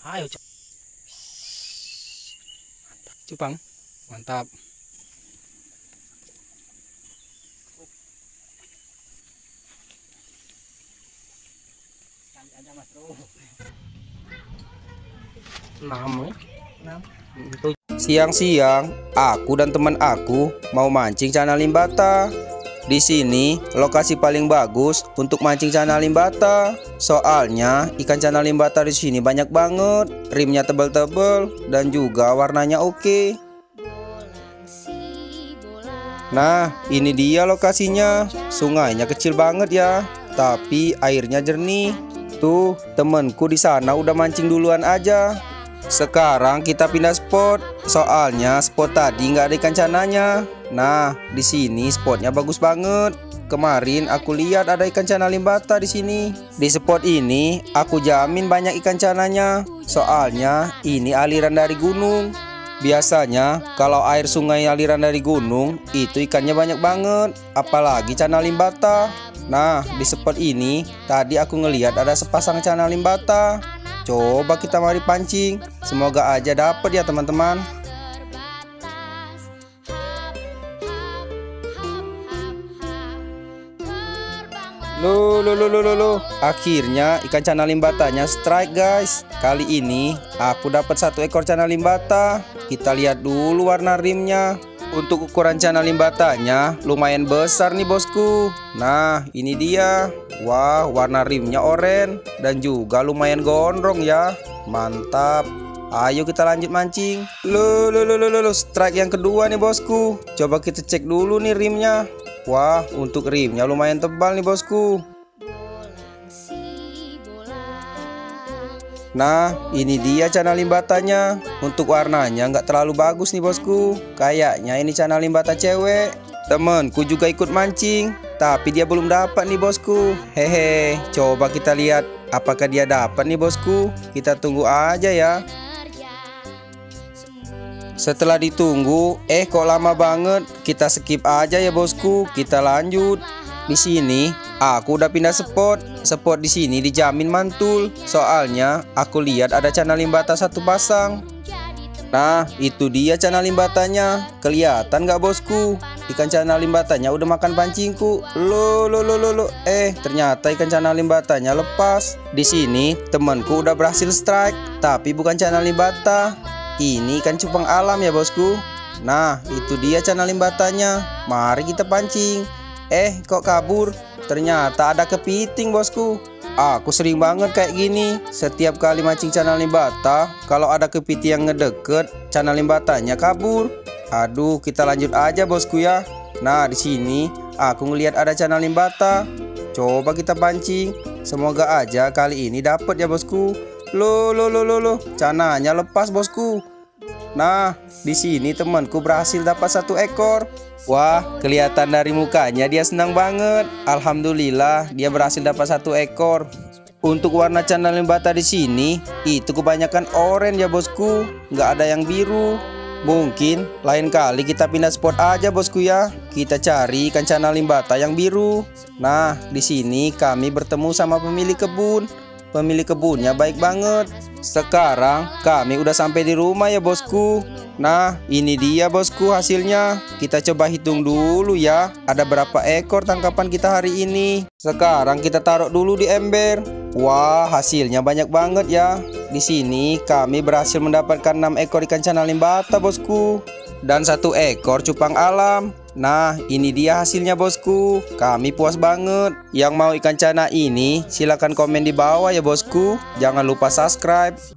Ayo, Cupang. Mantap. Enam, enam. Siang-siang, aku dan teman aku mau mancing cana limbata. Di sini lokasi paling bagus untuk mancing cana limbata. Soalnya ikan cana limbata di sini banyak banget, rimnya tebal-tebal dan juga warnanya oke. Nah, ini dia lokasinya. Sungainya kecil banget ya, tapi airnya jernih. Tuh, temenku di sana udah mancing duluan aja. Sekarang kita pindah spot, soalnya spot tadi nggak ada ikan cananya. Nah, di sini spotnya bagus banget. Kemarin aku lihat ada ikan cana limbata di sini. Di spot ini aku jamin banyak ikan cananya, soalnya ini aliran dari gunung. Biasanya kalau air sungai aliran dari gunung itu ikannya banyak banget, apalagi cana limbata. Nah, di spot ini tadi aku ngelihat ada sepasang cana limbata. Coba kita mari pancing. Semoga aja dapat ya teman-teman. Lo lo lo lo lo lo. Akhirnya ikan cana limbatanya strike guys. Kali ini aku dapat satu ekor cana limbata. Kita lihat dulu warna rimnya. Untuk ukuran cana limbatanya lumayan besar nih bosku. Nah ini dia. Wah warna rimnya oranye dan juga lumayan gondrong ya. Mantap. Ayo kita lanjut mancing. Lo strike yang kedua nih bosku. Coba kita cek dulu nih rimnya. Wah, untuk rimnya lumayan tebal nih bosku. Nah, ini dia cana limbatanya. Untuk warnanya nggak terlalu bagus nih bosku. Kayaknya ini cana limbata cewek. Temenku juga ikut mancing, tapi dia belum dapat nih bosku. Hehe, coba kita lihat apakah dia dapat nih bosku. Kita tunggu aja ya. Setelah ditunggu, eh kok lama banget? Kita skip aja ya bosku. Kita lanjut. Di sini aku udah pindah spot. Spot di sini dijamin mantul. Soalnya aku lihat ada cana limbata satu pasang. Nah, itu dia cana limbatanya. Kelihatan nggak bosku? Ikan cana limbatanya udah makan pancingku. Lo lo lo lo lo. Eh, ternyata ikan cana limbatanya lepas. Di sini temanku udah berhasil strike, tapi bukan cana limbata. Ini ikan cupang alam ya bosku Nah itu dia cana limbatanya Mari kita pancing Eh kok kabur? Ternyata ada kepiting bosku. Aku sering banget kayak gini. Setiap kali mancing cana limbata Kalau ada kepiting yang ngedeket Cana limbatanya kabur. Aduh kita lanjut aja bosku ya. Nah di sini aku ngelihat ada cana limbata Coba kita pancing. Semoga aja kali ini dapat ya bosku. Lo lo lo lo lo, cananya lepas bosku. Nah, di sini temanku berhasil dapat satu ekor. Wah, kelihatan dari mukanya dia senang banget. Alhamdulillah, dia berhasil dapat satu ekor. Untuk warna cana limbata di sini itu kebanyakan oranye ya bosku, nggak ada yang biru. Mungkin lain kali kita pindah spot aja bosku ya. Kita cari ikan cana limbata yang biru. Nah, di sini kami bertemu sama pemilik kebun. Pemilik kebunnya baik banget. Sekarang kami udah sampai di rumah ya bosku. Nah ini dia bosku hasilnya. Kita coba hitung dulu ya. Ada berapa ekor tangkapan kita hari ini. Sekarang kita taruh dulu di ember. Wah hasilnya banyak banget ya. Di sini kami berhasil mendapatkan 6 ekor ikan cana limbata bosku. Dan satu ekor cupang alam. Nah ini dia hasilnya bosku. Kami puas banget. Yang mau ikan cana ini silahkan komen di bawah ya bosku. Jangan lupa subscribe